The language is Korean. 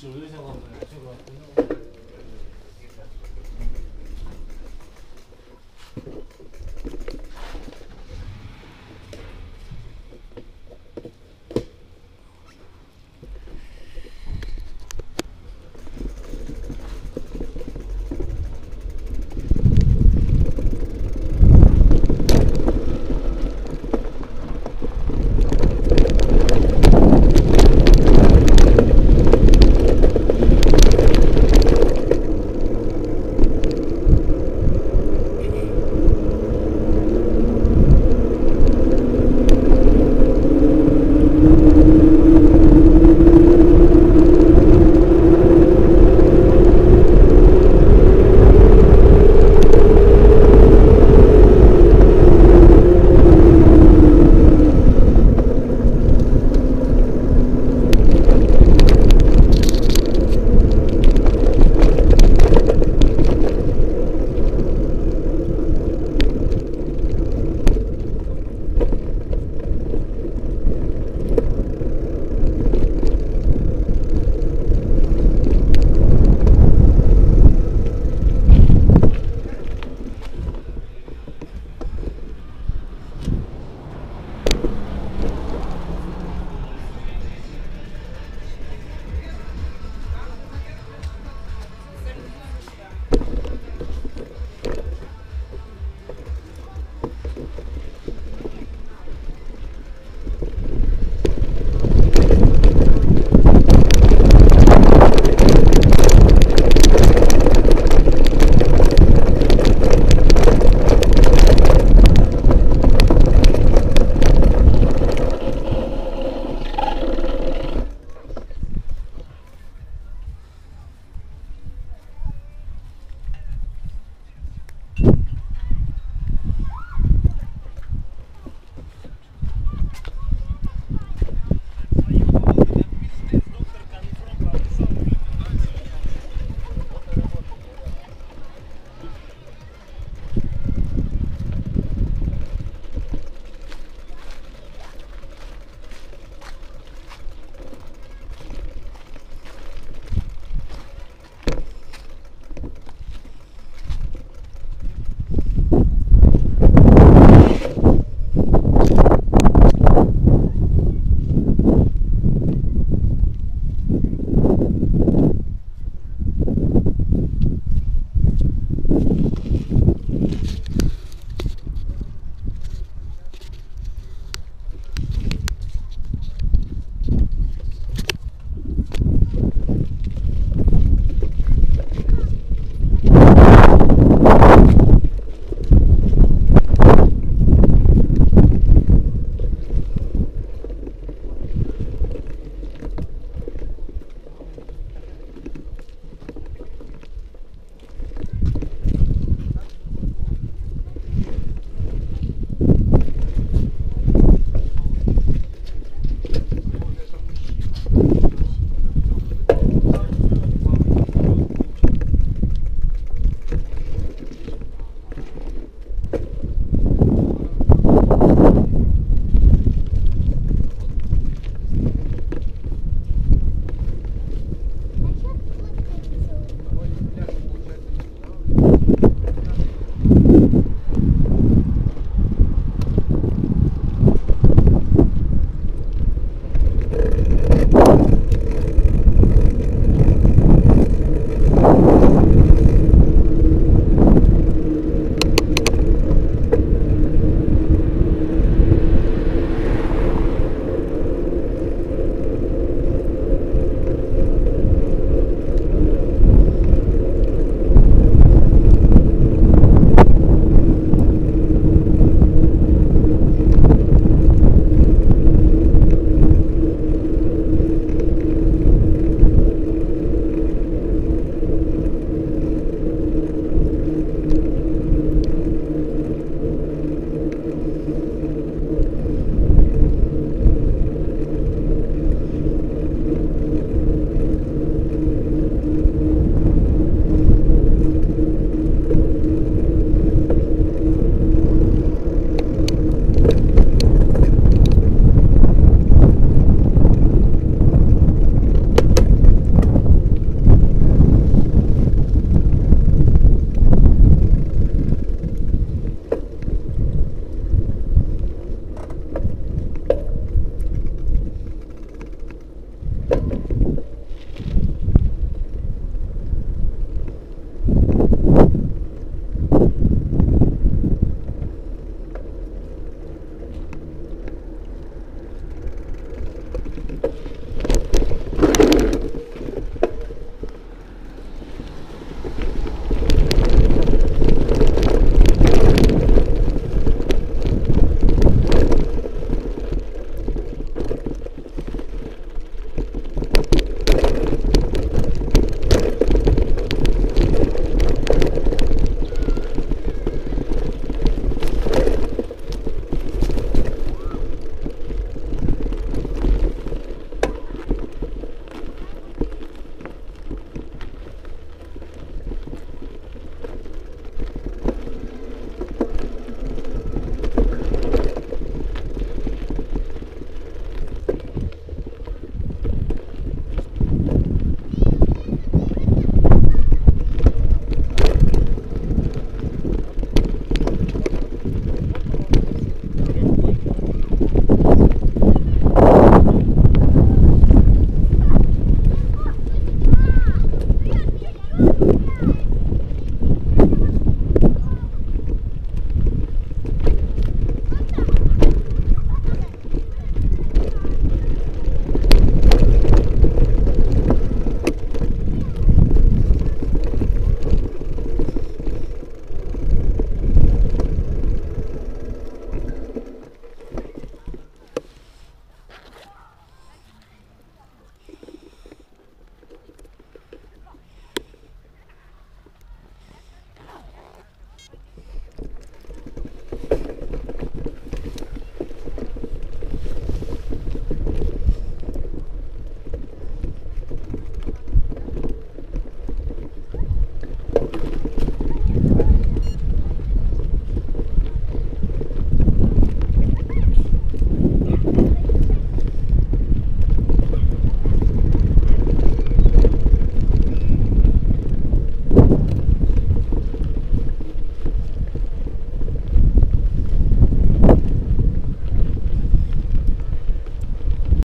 是我就想到这个，这个。